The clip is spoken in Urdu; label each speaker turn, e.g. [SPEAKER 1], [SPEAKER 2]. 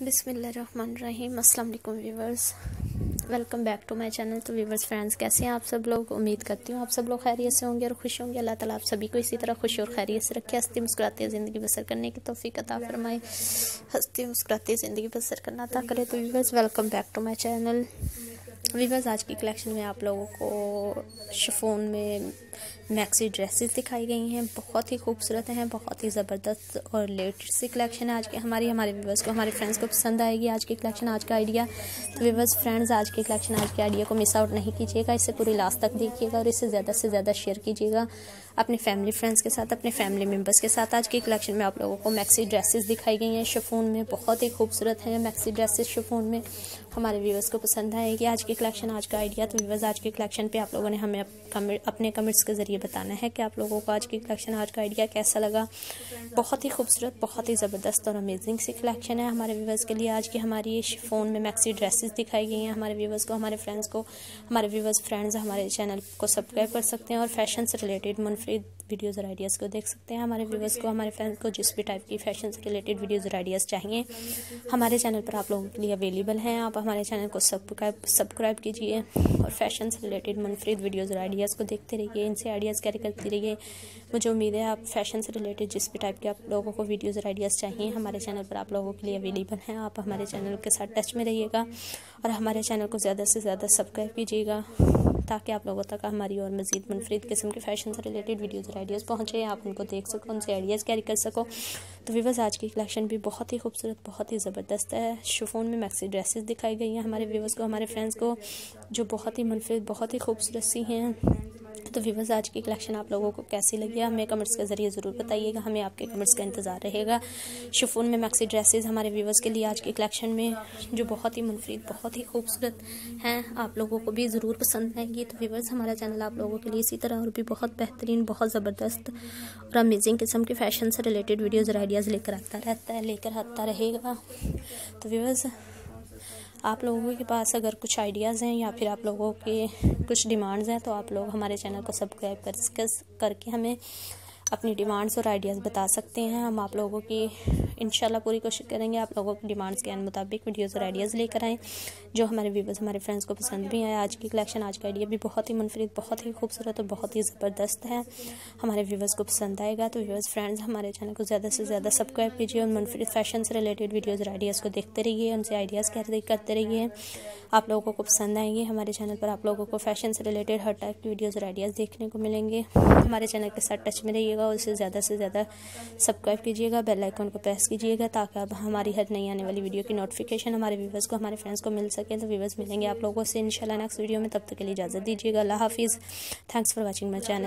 [SPEAKER 1] بسم اللہ الرحمن الرحیم۔ السلام علیکم viewers. Welcome back to my channel تو ویورز فرینڈز، کیسے ہیں آپ سب لوگ؟ امید کرتی ہوں آپ سب لوگ خیریت سے ہوں گے اور خوش ہوں گے۔ اللہ تعالیٰ آپ سبھی کو اسی طرح خوش اور خیریت سے رکھے۔ ہستی مسکراتے زندگی بسر کرنے کی توفیق عطا فرمائے۔ ہستی مسکراتے زندگی بسر کرنا عطا کرے۔ تو viewers welcome back to my channel viewers, آج کی کلیکشن میں آپ لوگوں کو شفون میں میکسی ڈریسز دکھائی گئی ہیں، بہت ہی خوبصورت ہیں، بہت ہی زبردست اور لیٹسٹ سی کلیکشن ہے آج کے ہماری، ہمارے ویورز کو، ہمارے فرینڈز کو پسند آئے گی آج کی کلیکشن، آج کا آئیڈیا تو ویورز، فرینڈز، آج کی کلیکشن، آج کے آئیڈیا کو مس آؤٹ نہیں کیجیے گا اسے پوری لاسٹ تک دیکھیے گا اور اسے زیادہ سے زیادہ شیئر کیجیے گا اپنے فیملی فرینڈز کے ساتھ، اپنے فیملی ممبرس کے ساتھ. آج کی کلیکشن میں آپ لوگوں کو میکسی ڈریسز دکھائی گئی ہیں شفون میں، بہت ہی خوبصورت ہیں میکسی ڈریسز شفون میں. ہمارے ویورز کو پسند آئے گی آج کی کلیکشن، آج کا آئیڈیا تو ویورز، آج کی کلیکشن پہ آپ لوگوں نے ہمیں اپنے کمنٹس کے ذریعے بتانا ہے کہ آپ لوگوں کو آج کی کلیکشن آج کا آئیڈیا کیسا لگا؟ بہت ہی خوبصورت، بہت ہی زبردست اور امیزنگ سی کلیکشن ہے۔ ہمارے ویورز کے لیے آج کی ہماری فون میں میکسی ڈریسز دکھائی گئی ہیں۔ ہمارے ویورز کو، ہمارے فرینڈز کو، ہمارے ویورز فرینڈز ہمارے چینل کو سبسکرائب کر سکتے ہیں اور فیشن سے ریلیٹڈ منفرد ویڈیوز اور آئیڈیاز کو دیکھ سکتے ہیں۔ ہمارے ویورز کو، ہمارے فرینڈز کو جس بھی ٹائپ کی فیشن سے ریلیٹڈ ویڈیوز اور آئیڈیاز چاہیے، ہمارے چینل پر آپ لوگوں کے لیے اویلیبل ہیں۔ آپ ہمارے چینل کو سبسکرائب کیجیے اور فیشن سے ریلیٹڈ منفرد ویڈیوز اور آئیڈیاز کو دیکھتے رہیے۔ ان سے آئیڈیاز کیری کرتی رہیے مجھے امید ہے آپ فیشن سے ریلیٹڈ جس بھی ٹائپ کے آپ لوگوں کو ویڈیوز اور آئیڈیاز چاہیے، ہمارے چینل پر آپ لوگوں کے لیے اویلیبل ہیں۔ آپ ہمارے چینل کے ساتھ ٹچ میں رہیے گا اور ہمارے چینل کو زیادہ سے زیادہ سبسکرائب کیجیے گا تاکہ آپ لوگوں تک ہماری اور مزید منفرد قسم کے فیشن سے ریلیٹڈ ویڈیوز اور آئیڈیاز پہنچے۔ آپ ان کو دیکھ سکو، ان سے آئیڈیاز کیری کر سکو۔ تو ویورز آج کی کلیکشن بھی بہت ہی خوبصورت، بہت ہی زبردست ہے۔ شفون میں میکسی ڈریسز دکھائی گئی ہیں ہمارے ویورز کو، ہمارے فرینڈز کو، جو بہت ہی منفرد، بہت ہی خوبصورت سی ہیں۔ تو ویورز آج کی کلیکشن آپ لوگوں کو کیسی لگی ہے؟ ہمیں کمنٹس کے ذریعے ضرور بتائیے گا۔ ہمیں آپ کے کمنٹس کا انتظار رہے گا۔ شفون میں میکسی ڈریسز ہمارے ویورز کے لیے آج کی کلیکشن میں، جو بہت ہی منفرد، بہت ہی خوبصورت ہیں، آپ لوگوں کو بھی ضرور پسند آئیں گی۔ تو ویورز ہمارا چینل آپ لوگوں کے لیے اسی طرح اور بھی بہت بہترین، بہت زبردست اور امیزنگ قسم کے فیشن سے ریلیٹڈ ویڈیوز اور آئیڈیاز لے کر آتا رہتا ہے، لے کر آتا رہے گا۔ تو ویورز آپ لوگوں کے پاس اگر کچھ آئیڈیاز ہیں یا پھر آپ لوگوں کے کچھ ڈیمانڈز ہیں تو آپ لوگ ہمارے چینل کو سبسکرائب کر کے ہمیں اپنی ڈیمانڈز اور آئیڈیاز بتا سکتے ہیں۔ ہم آپ لوگوں کی انشاءاللہ پوری کوشش کریں گے آپ لوگوں کی ڈیمانڈز کے مطابق ویڈیوز اور آئیڈیاز لے کر آئیں۔ جو ہمارے ویورز، ہمارے فرینڈز کو پسند بھی آئے آج کی کلیکشن، آج کا آئیڈیا بھی بہت ہی منفرد، بہت ہی خوبصورت اور بہت ہی زبردست ہے۔ ہمارے ویورز کو پسند آئے گا تو ویورز، فرینڈز، ہمارے چینل کو زیادہ سے زیادہ سبسکرائب کیجیے اور منفرد فیشن سے ریلیٹڈ ویڈیوز اور آئیڈیاز کو دیکھتے رہیے، ان سے آئیڈیاز کرتے رہیے۔ آپ لوگوں کو پسند آئیں گے، ہمارے چینل پر آپ لوگوں کو فیشن سے ریلیٹڈ ہر ٹائپ کی ویڈیوز اور آئیڈیاز دیکھنے کو ملیں گے۔ ہمارے چینل کے ساتھ ٹچ میں رہیے۔ گا اور اسے زیادہ سے زیادہ سبسکرائب کیجیے گا بیل آئیکن کو پریس کیجیے گا تاکہ اب ہماری ہر نئی آنے والی ویڈیو کی نوٹیفیکیشن ہمارے ویورز کو، ہمارے فرینڈز کو مل سکے۔ تو ویورز ملیں گے آپ لوگوں سے، انشاءاللہ نیکسٹ ویڈیو میں تب تک کے لیے اجازت دیجیے گا۔ اللہ حافظ۔ Thanks for watching my channel